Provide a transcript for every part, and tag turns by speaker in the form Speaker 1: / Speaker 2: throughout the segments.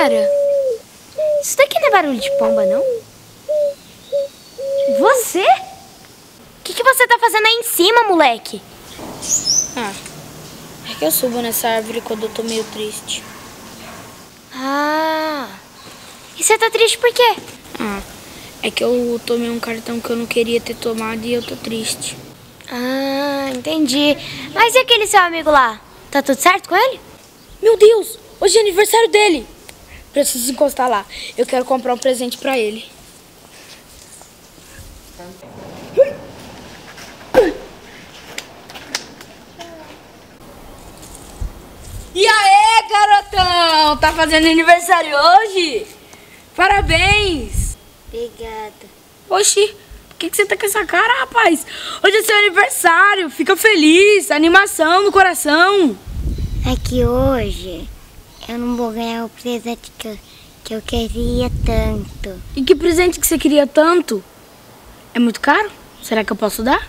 Speaker 1: Cara, isso daqui não é barulho de pomba, não? Você? O que, que você tá fazendo aí em cima, moleque?
Speaker 2: Ah, é que eu subo nessa árvore quando eu tô meio triste.
Speaker 1: Ah, e você tá triste por quê?
Speaker 2: Ah, é que eu tomei um cartão que eu não queria ter tomado e eu tô triste.
Speaker 1: Ah, entendi. Mas e aquele seu amigo lá? Tá tudo certo com ele?
Speaker 2: Meu Deus, hoje é aniversário dele. Preciso encostar lá. Eu quero comprar um presente pra ele. E aí, garotão? Tá fazendo aniversário hoje? Parabéns!
Speaker 1: Obrigada.
Speaker 2: Oxi, por que, que você tá com essa cara, rapaz? Hoje é seu aniversário, fica feliz, animação no coração.
Speaker 3: É que hoje eu não vou ganhar o presente que eu, que eu queria tanto.
Speaker 2: E que presente que você queria tanto? É muito caro? Será que eu posso dar?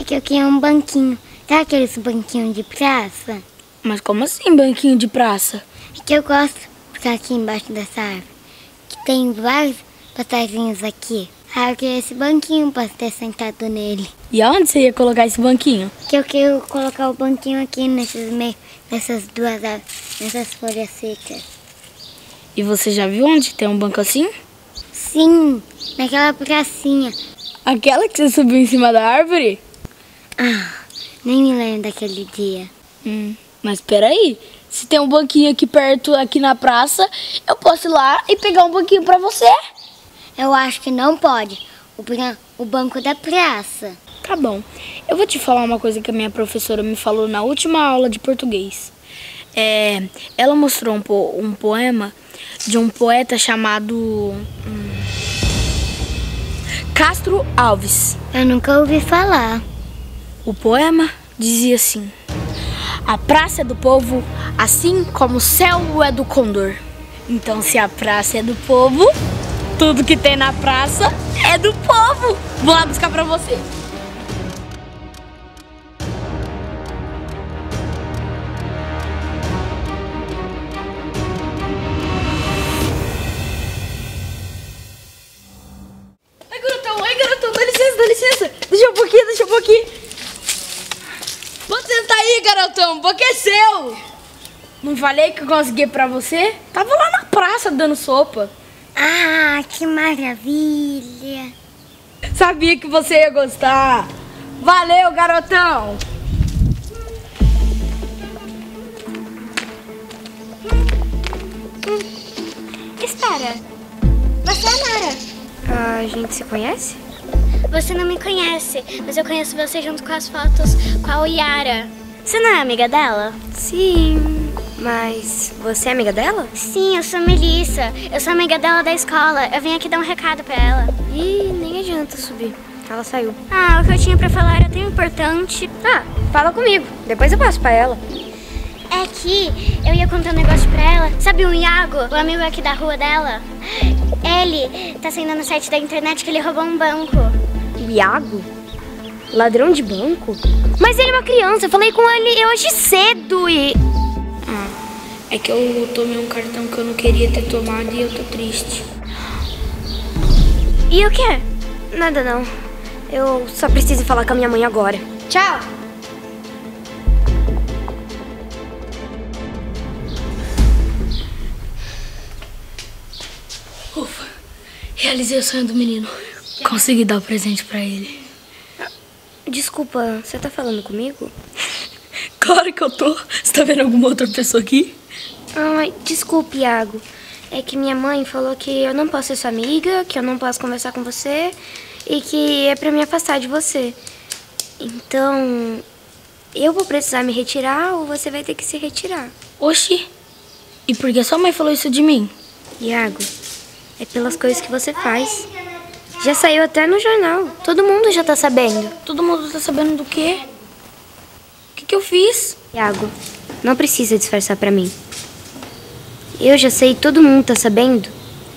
Speaker 3: É que eu queria um banquinho. Sabe aqueles banquinhos de praça?
Speaker 2: Mas como assim, banquinho de praça?
Speaker 3: É que eu gosto de ficar aqui embaixo dessa árvore. Que tem vários passarinhos aqui. Ah, eu queria esse banquinho pra ter sentado nele.
Speaker 2: E aonde você ia colocar esse banquinho?
Speaker 3: Que eu quero colocar o banquinho aqui meios, nessas duas árvores, nessas folhas secas.
Speaker 2: E você já viu onde tem um banco assim?
Speaker 3: Sim, naquela pracinha.
Speaker 2: Aquela que você subiu em cima da árvore?
Speaker 3: Ah, nem me lembro daquele dia.
Speaker 2: Hum, mas peraí. Se tem um banquinho aqui perto, aqui na praça, eu posso ir lá e pegar um banquinho pra você.
Speaker 3: Eu acho que não pode. O, o banco da praça.
Speaker 2: Tá bom. Eu vou te falar uma coisa que a minha professora me falou na última aula de português. É, ela mostrou um, po- um poema de um poeta chamado hum, Castro Alves.
Speaker 3: Eu nunca ouvi falar.
Speaker 2: O poema dizia assim: A praça é do povo, assim como o céu é do condor. Então, se a praça é do povo, tudo que tem na praça é do povo. Vou lá buscar pra você. Falei que eu consegui pra você? Tava lá na praça dando sopa.
Speaker 3: Ah, que maravilha.
Speaker 2: Sabia que você ia gostar. Valeu, garotão.
Speaker 1: Espera. Você é a Nara. A gente se conhece?
Speaker 3: Você não me conhece, mas eu conheço você junto com as fotos com a Yara.
Speaker 1: Você não é amiga dela? Sim. Mas você é amiga dela?
Speaker 3: Sim, eu sou Melissa. Eu sou amiga dela da escola. Eu vim aqui dar um recado pra ela.
Speaker 1: Ih, nem adianta subir. Ela saiu.
Speaker 3: Ah, o que eu tinha pra falar era tão importante.
Speaker 1: Ah, fala comigo. Depois eu passo pra ela.
Speaker 3: É que eu ia contar um negócio pra ela. Sabe o Iago, o amigo aqui da rua dela? Ele tá saindo no site da internet que ele roubou um banco.
Speaker 1: Iago? Ladrão de banco? Mas ele é uma criança. Eu falei com ele hoje cedo e...
Speaker 2: É que eu tomei um cartão que eu não queria ter tomado e eu tô triste.
Speaker 1: E o quê? Nada não. Eu só preciso falar com a minha mãe agora. Tchau!
Speaker 2: Ufa, realizei o sonho do menino. Consegui dar o presente pra ele.
Speaker 1: Desculpa, você tá falando comigo?
Speaker 2: Claro que eu tô. Você tá vendo alguma outra pessoa aqui?
Speaker 1: Ai, desculpe, Iago. É que minha mãe falou que eu não posso ser sua amiga, que eu não posso conversar com você e que é pra me afastar de você. Então, eu vou precisar me retirar ou você vai ter que se retirar.
Speaker 2: Oxi. E por que sua mãe falou isso de mim?
Speaker 1: Iago, é pelas coisas que você faz. Já saiu até no jornal. Todo mundo já tá sabendo.
Speaker 2: Todo mundo tá sabendo do quê? O que, que eu fiz?
Speaker 1: Iago, não precisa disfarçar pra mim. Eu já sei, todo mundo tá sabendo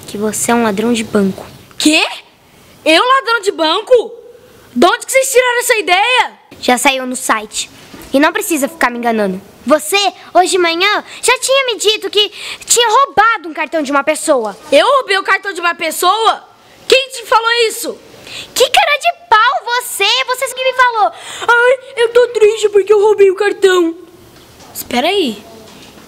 Speaker 1: que você é um ladrão de banco.
Speaker 2: Quê? Eu ladrão de banco? De onde que vocês tiraram essa ideia?
Speaker 1: Já saiu no site. E não precisa ficar me enganando. Você, hoje de manhã, já tinha me dito que tinha roubado um cartão de uma pessoa.
Speaker 2: Eu roubei o cartão de uma pessoa? Quem te falou isso?
Speaker 1: Que cara de pau você! Você que me falou.
Speaker 2: Ai, eu tô triste porque eu roubei o cartão. Espera aí.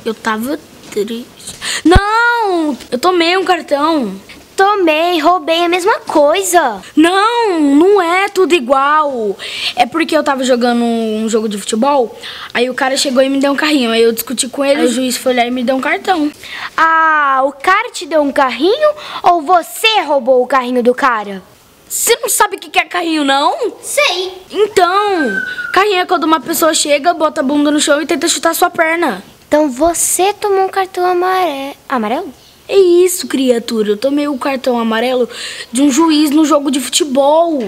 Speaker 2: Eu tava triste. Não, eu tomei um cartão.
Speaker 1: Tomei, roubei a mesma coisa.
Speaker 2: Não, não é tudo igual. É porque eu tava jogando um jogo de futebol, aí o cara chegou e me deu um carrinho. Aí eu discuti com ele, aí o juiz foi lá e me deu um cartão.
Speaker 1: Ah, o cara te deu um carrinho ou você roubou o carrinho do cara?
Speaker 2: Você não sabe o que é carrinho, não?
Speaker 1: Sei.
Speaker 2: Então, carrinho é quando uma pessoa chega, bota a bunda no chão e tenta chutar sua perna.
Speaker 1: Então você tomou um cartão amare... amarelo?
Speaker 2: É isso, criatura. Eu tomei o cartão amarelo de um juiz no jogo de futebol.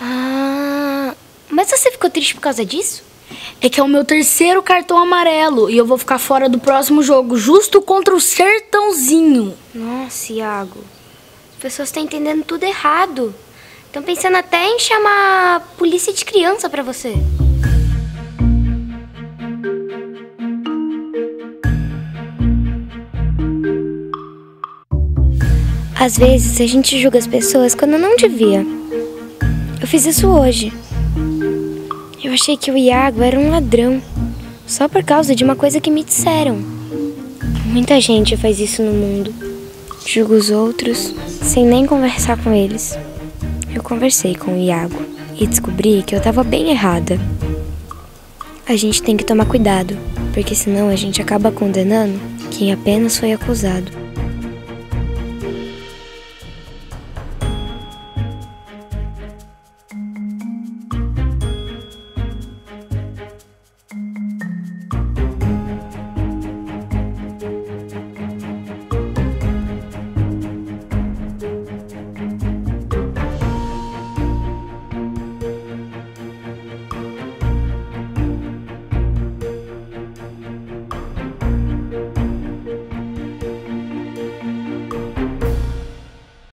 Speaker 1: Ah, mas você ficou triste por causa disso?
Speaker 2: É que é o meu terceiro cartão amarelo e eu vou ficar fora do próximo jogo, justo contra o Sertãozinho.
Speaker 1: Nossa, Iago. As pessoas estão entendendo tudo errado. Estão pensando até em chamar a polícia de criança pra você. Às vezes a gente julga as pessoas quando não devia. Eu fiz isso hoje. Eu achei que o Iago era um ladrão, só por causa de uma coisa que me disseram. Muita gente faz isso no mundo. Julga os outros sem nem conversar com eles. Eu conversei com o Iago e descobri que eu estava bem errada. A gente tem que tomar cuidado, porque senão a gente acaba condenando quem apenas foi acusado.